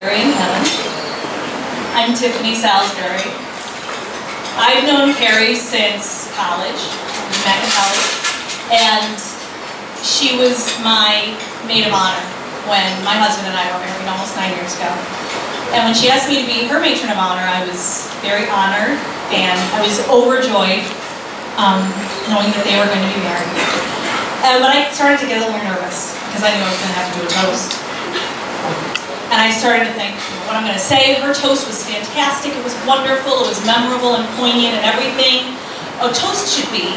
And. I'm Tiffany Salisbury. I've known Kerri since college, we met in college, and she was my maid of honor when my husband and I were married almost nine years ago. And when she asked me to be her matron of honor, I was very honored and I was overjoyed um, knowing that they were going to be married. Uh, but I started to get a little nervous because I knew I was going to have to do a toast. And I started to think, what I'm going to say. Her toast was fantastic. It was wonderful. It was memorable and poignant and everything a toast should be.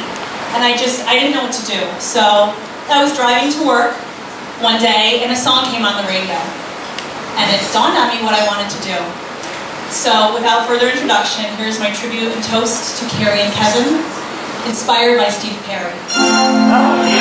And I just, I didn't know what to do. So I was driving to work one day and a song came on the radio. And it dawned on me what I wanted to do. So without further introduction, here's my tribute and toast to Kerri and Kevin, inspired by Steve Perry. Oh, yeah!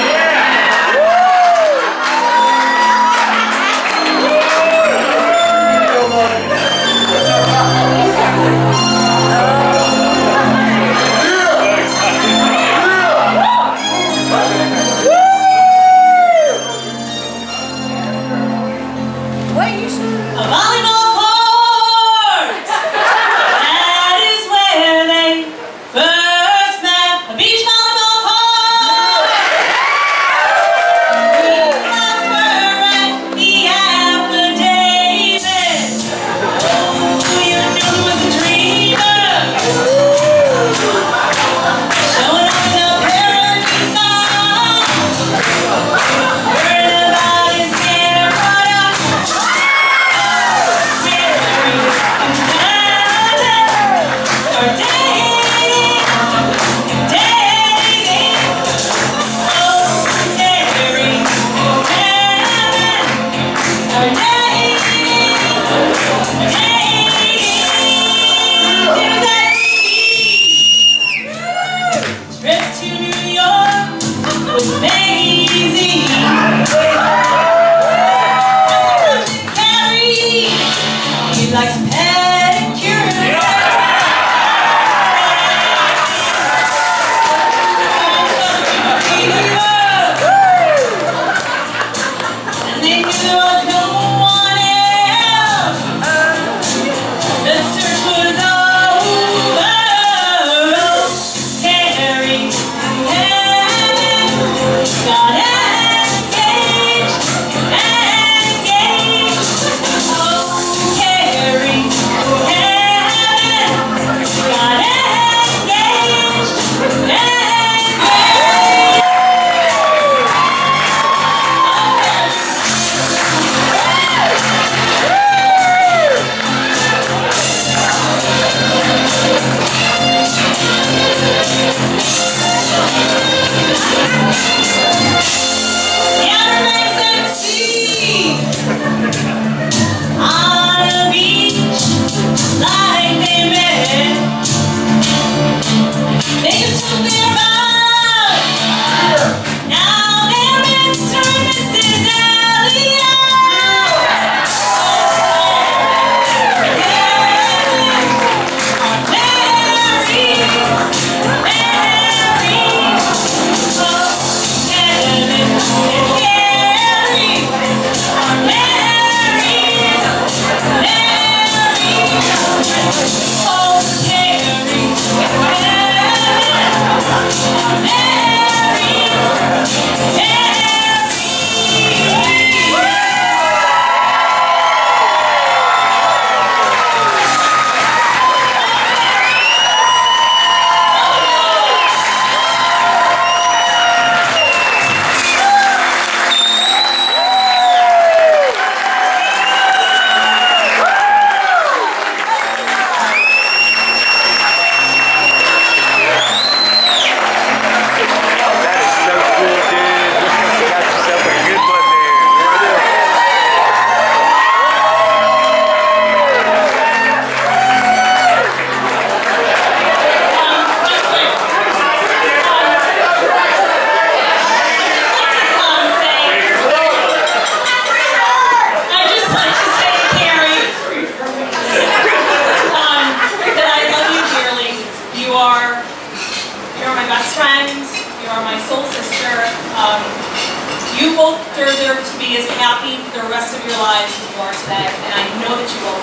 Both deserve to be as happy for the rest of your lives as you are today, and I know that you be.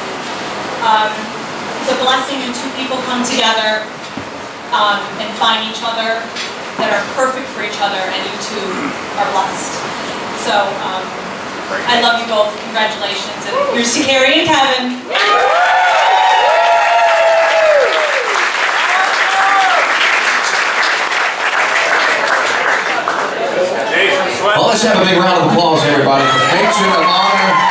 Um, It's a blessing when two people come together um, and find each other that are perfect for each other, and you two are blessed. So, um, I love you both, congratulations, and here's to Kerri and Kevin. Let's have a big round of applause, everybody, for patron of honor